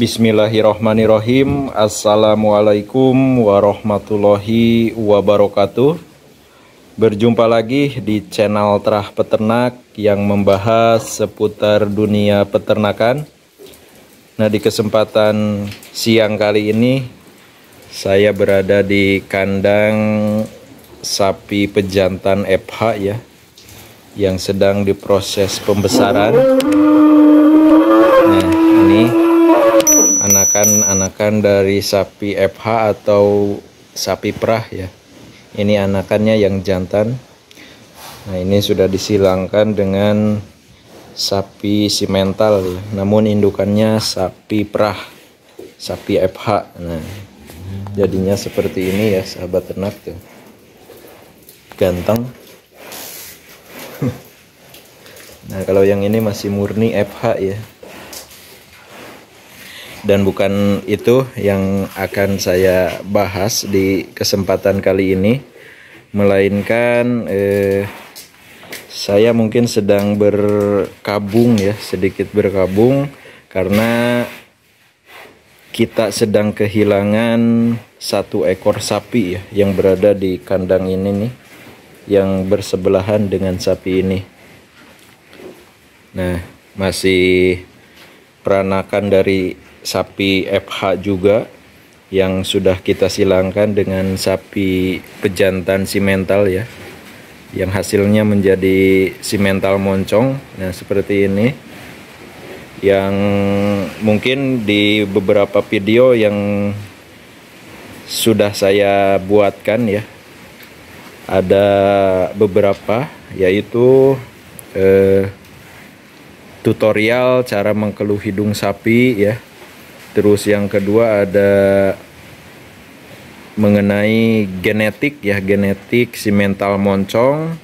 Bismillahirrohmanirrohim Assalamualaikum warahmatullahi wabarakatuh. Berjumpa lagi di channel Terah Peternak yang membahas seputar dunia peternakan. Nah di kesempatan siang kali ini Saya berada di kandang sapi pejantan FH ya Yang sedang diproses pembesaran Nah ini anakan-anakan dari sapi FH atau sapi perah ya. Ini anakannya yang jantan. Nah ini sudah disilangkan dengan sapi simental ya. Namun indukannya sapi perah sapi FH nah jadinya seperti ini ya sahabat ternak tuh. Ganteng. Nah kalau yang ini masih murni FH ya dan bukan itu yang akan saya bahas di kesempatan kali ini melainkan eh, saya mungkin sedang berkabung ya sedikit berkabung karena kita sedang kehilangan satu ekor sapi ya yang berada di kandang ini nih yang bersebelahan dengan sapi ini. Nah masih peranakan dari sapi FH juga yang sudah kita silangkan dengan sapi pejantan simental ya yang hasilnya menjadi simental moncong. Nah seperti ini. Yang mungkin di beberapa video yang sudah saya buatkan ya ada beberapa yaitu eh, tutorial cara mengkeluh hidung sapi ya Terus yang kedua ada mengenai genetik ya, genetik si mental moncong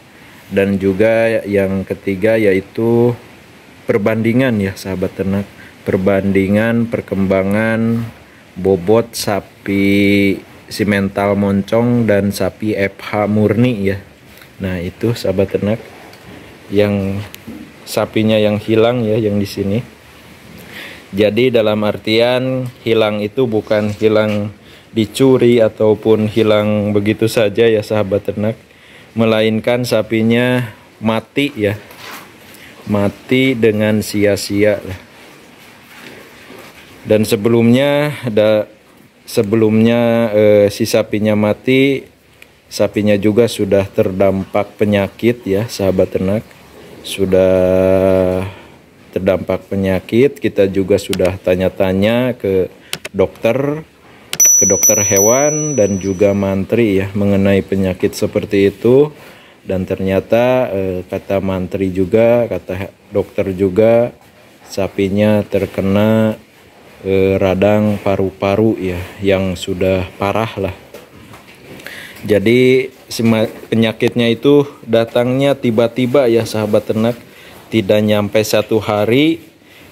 dan juga yang ketiga yaitu perbandingan ya sahabat ternak. Perbandingan perkembangan bobot sapi si mental moncong dan sapi FH murni ya. Nah, itu sahabat ternak yang sapinya yang hilang ya yang di sini. Jadi dalam artian hilang itu bukan hilang dicuri ataupun hilang begitu saja ya sahabat ternak, melainkan sapinya mati ya. Mati dengan sia-sia Dan sebelumnya ada sebelumnya eh, si sapinya mati, sapinya juga sudah terdampak penyakit ya sahabat ternak. Sudah terdampak penyakit kita juga sudah tanya-tanya ke dokter ke dokter hewan dan juga mantri ya mengenai penyakit seperti itu. Dan ternyata eh, kata mantri juga kata dokter juga sapinya terkena eh, radang paru-paru ya yang sudah parah lah. Jadi penyakitnya itu datangnya tiba-tiba ya sahabat ternak tidak nyampe satu hari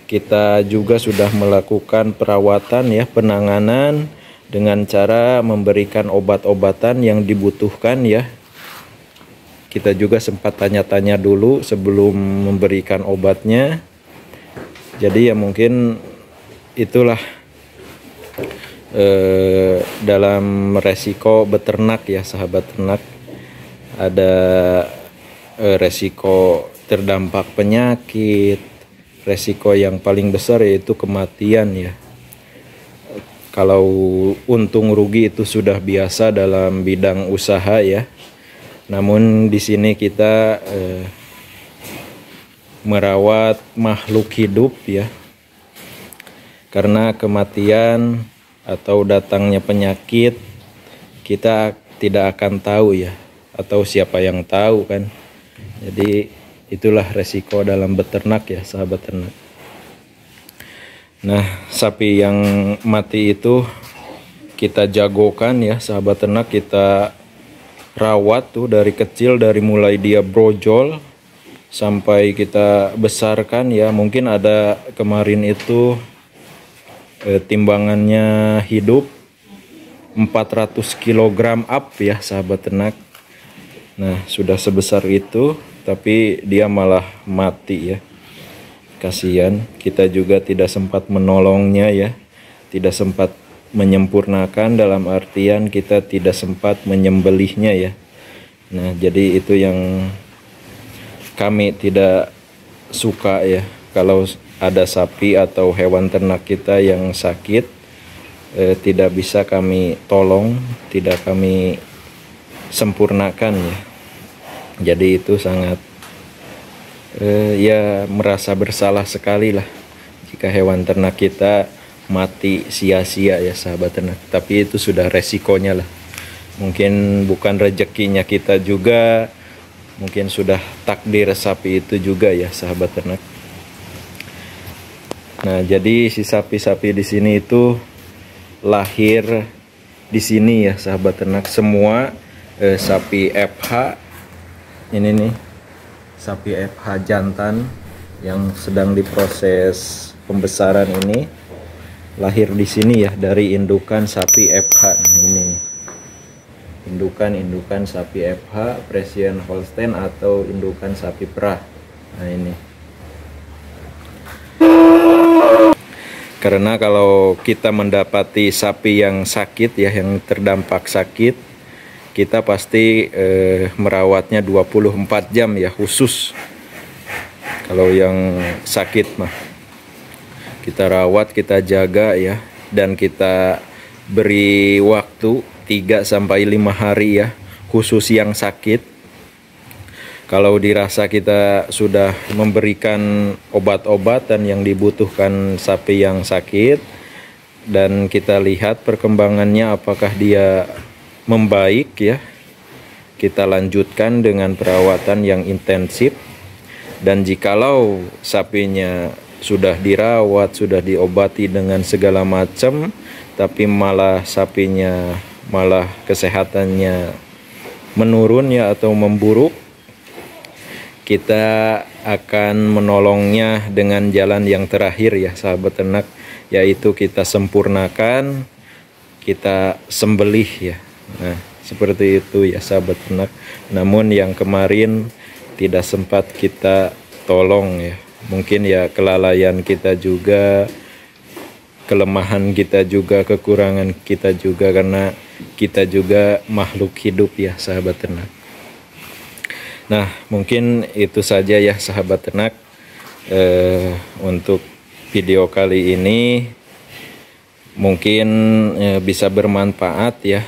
kita juga sudah melakukan perawatan ya penanganan dengan cara memberikan obat-obatan yang dibutuhkan ya. Kita juga sempat tanya-tanya dulu sebelum memberikan obatnya. Jadi ya mungkin itulah eh, dalam resiko beternak ya sahabat ternak. Ada eh, resiko terdampak penyakit, resiko yang paling besar yaitu kematian ya. Kalau untung rugi itu sudah biasa dalam bidang usaha ya. Namun di sini kita eh, merawat makhluk hidup ya. Karena kematian atau datangnya penyakit kita tidak akan tahu ya atau siapa yang tahu kan. Jadi itulah resiko dalam beternak ya sahabat ternak. Nah sapi yang mati itu kita jagokan ya sahabat ternak. Kita rawat tuh dari kecil dari mulai dia brojol sampai kita besarkan ya. Mungkin ada kemarin itu eh, timbangannya hidup 400 kg up ya sahabat ternak. Nah sudah sebesar itu tapi dia malah mati ya kasihan kita juga tidak sempat menolongnya ya tidak sempat menyempurnakan dalam artian kita tidak sempat menyembelihnya ya. Nah, jadi itu yang kami tidak suka ya kalau ada sapi atau hewan ternak kita yang sakit eh, tidak bisa kami tolong, tidak kami sempurnakan ya. Jadi itu sangat eh, ya merasa bersalah sekali lah. Jika hewan ternak kita mati sia-sia ya sahabat ternak. Tapi itu sudah resikonya lah. Mungkin bukan rezekinya kita juga mungkin sudah takdir sapi itu juga ya sahabat ternak. Nah jadi si sapi-sapi di sini itu lahir di sini ya sahabat ternak. Semua eh, sapi FH ini nih sapi FH jantan yang sedang diproses pembesaran ini. Lahir di sini ya dari indukan sapi FH ini. Indukan-indukan sapi FH Presian Holstein atau indukan sapi perah nah ini. Karena kalau kita mendapati sapi yang sakit ya yang terdampak sakit kita pasti eh, merawatnya 24 jam ya khusus kalau yang sakit mah kita rawat, kita jaga ya dan kita beri waktu 3 sampai 5 hari ya khusus yang sakit. Kalau dirasa kita sudah memberikan obat-obatan yang dibutuhkan sapi yang sakit dan kita lihat perkembangannya apakah dia membaik ya. Kita lanjutkan dengan perawatan yang intensif dan jikalau sapinya sudah dirawat, sudah diobati dengan segala macam, tapi malah sapinya malah kesehatannya menurun ya atau memburuk, kita akan menolongnya dengan jalan yang terakhir ya sahabat ternak, yaitu kita sempurnakan, kita sembelih ya. Nah, seperti itu ya sahabat ternak. Namun yang kemarin tidak sempat kita tolong ya. Mungkin ya kelalaian kita juga kelemahan kita juga kekurangan kita juga karena kita juga makhluk hidup ya sahabat ternak nah mungkin itu saja ya sahabat ternak eh, untuk video kali ini mungkin eh, bisa bermanfaat ya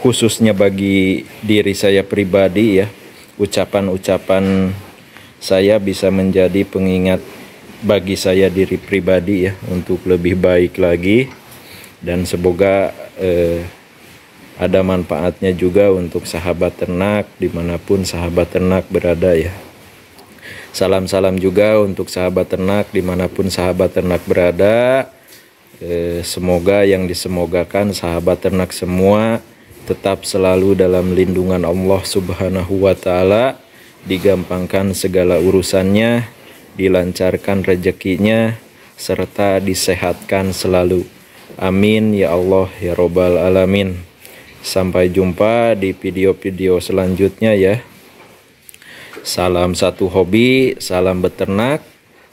khususnya bagi diri saya pribadi ya ucapan-ucapan saya bisa menjadi pengingat bagi saya diri pribadi ya untuk lebih baik lagi. Dan semoga eh, ada manfaatnya juga untuk sahabat ternak di mana pun sahabat ternak berada ya. Salam-salam juga untuk sahabat ternak di mana pun sahabat ternak berada. Eh, semoga yang disemogakan sahabat ternak semua tetap selalu dalam lindungan Allah subhanahu wa ta'ala digampangkan segala urusannya, dilancarkan rezekinya, serta disehatkan selalu. Amin ya Allah ya Robbal Alamin. Sampai jumpa di video-video selanjutnya ya. Salam satu hobi, salam beternak.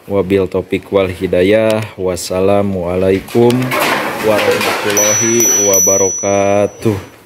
Wabil topik wal hidayah. Wassalamualaikum warahmatullahi wabarakatuh.